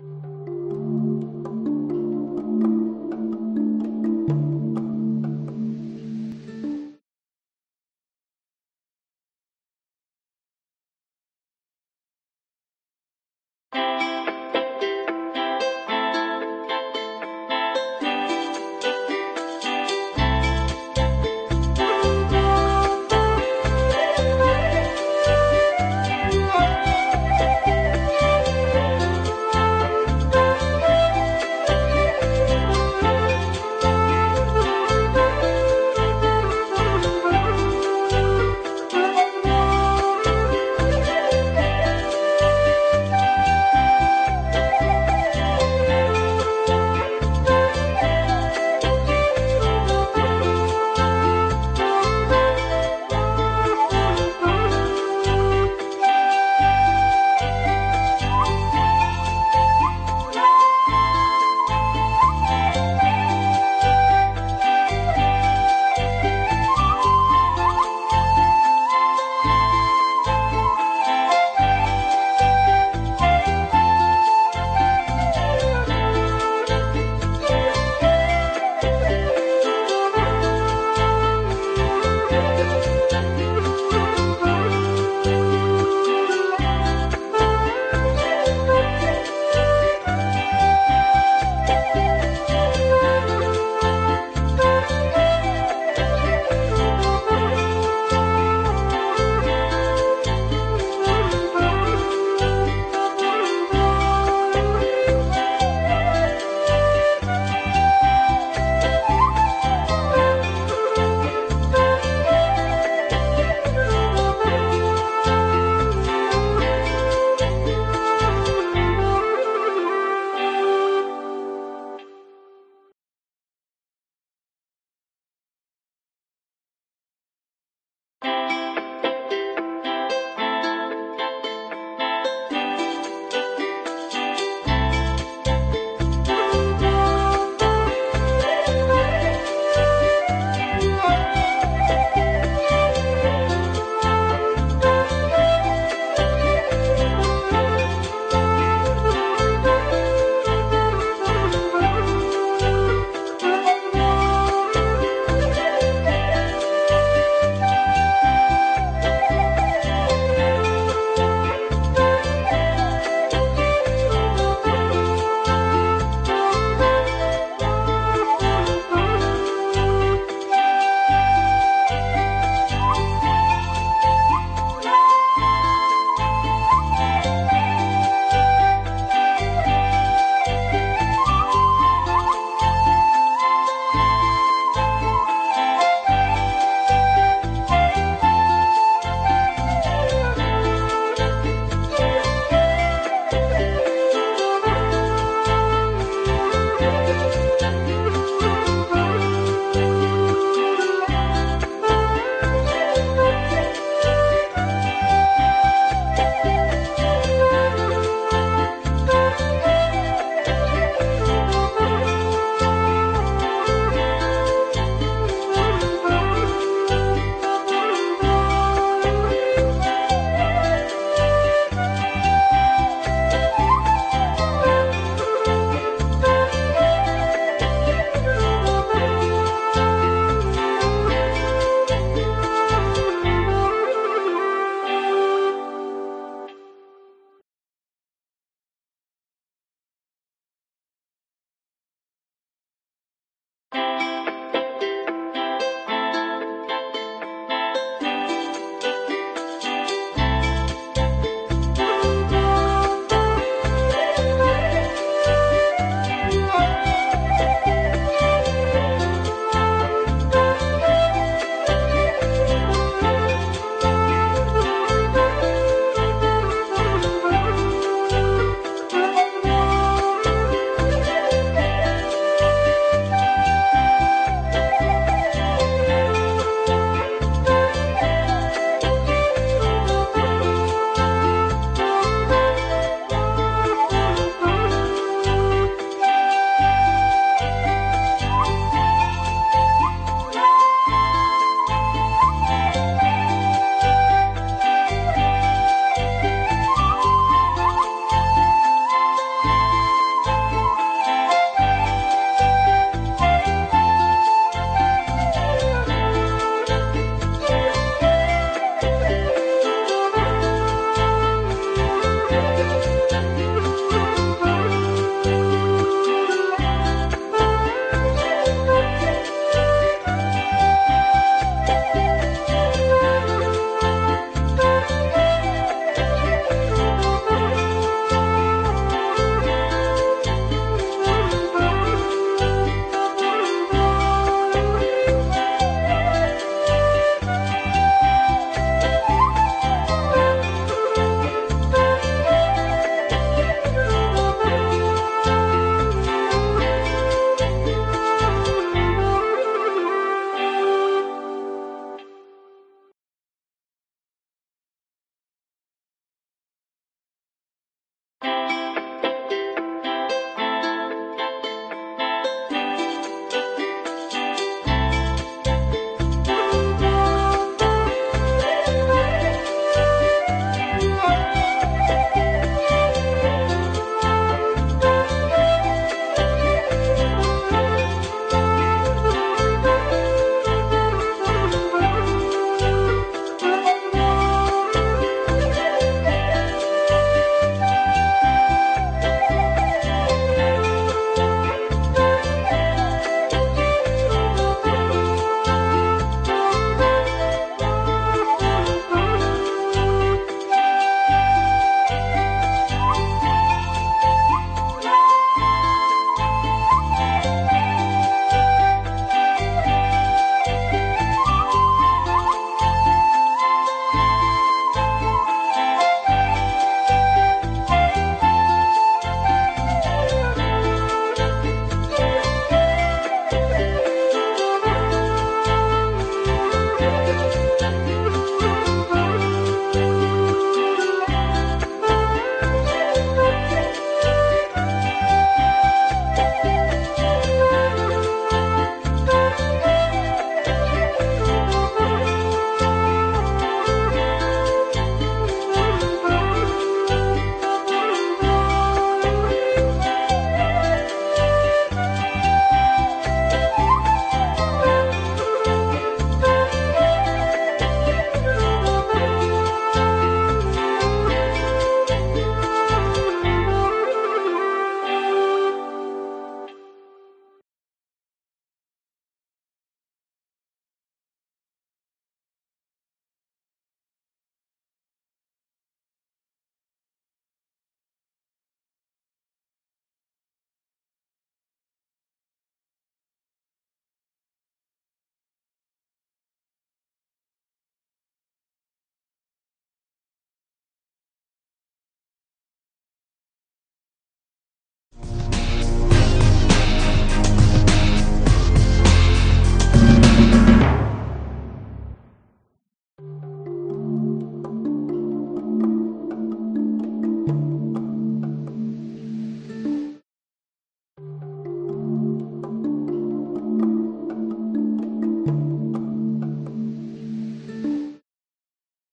you